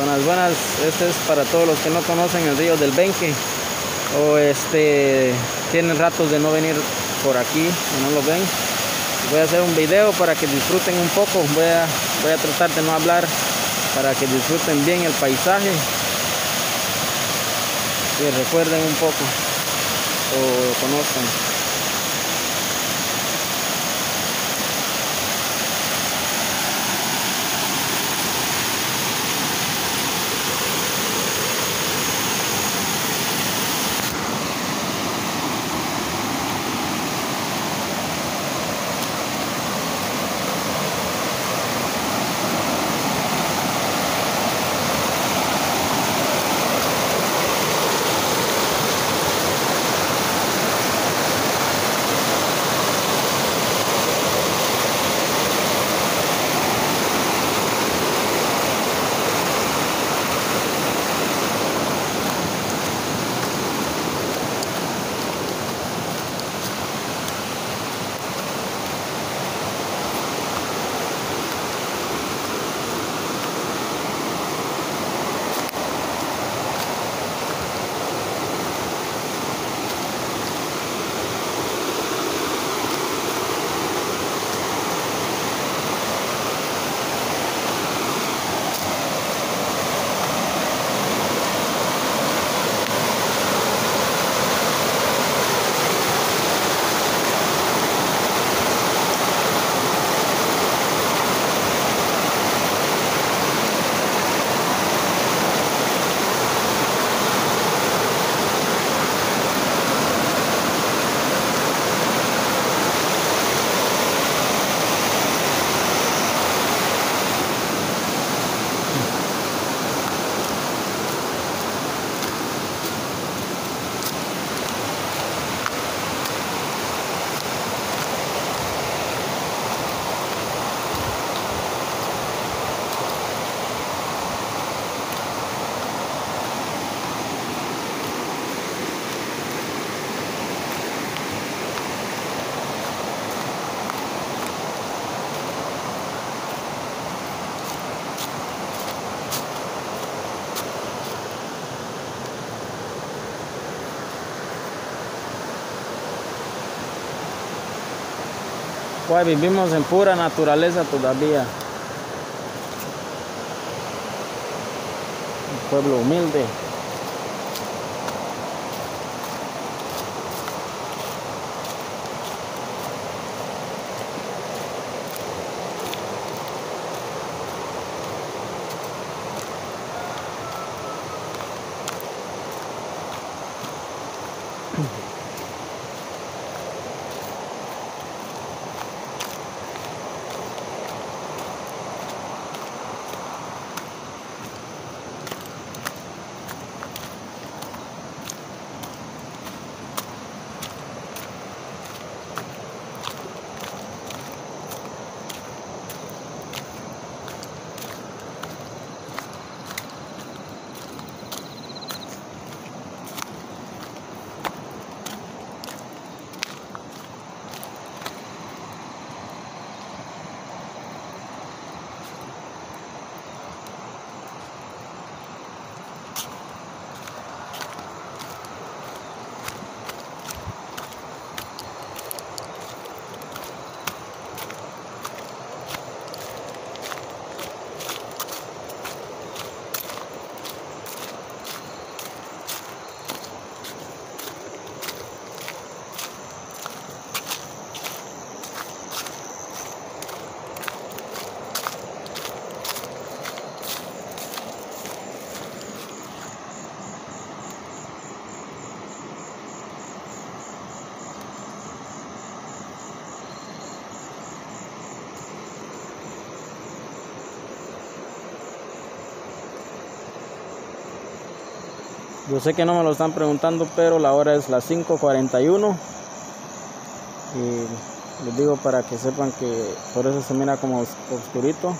Buenas, buenas. Este es para todos los que no conocen el río del Benque o este tienen ratos de no venir por aquí o no lo ven. Voy a hacer un video para que disfruten un poco. Voy a, voy a tratar de no hablar para que disfruten bien el paisaje y recuerden un poco o conozcan. Vivimos en pura naturaleza todavía. Un pueblo humilde. Yo sé que no me lo están preguntando, pero la hora es las 5.41. Y les digo para que sepan que por eso se mira como oscurito.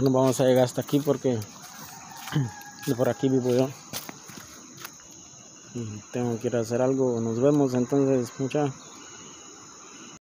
Bueno, vamos a llegar hasta aquí porque de por aquí vivo yo. Y tengo que ir a hacer algo. Nos vemos entonces, mucha.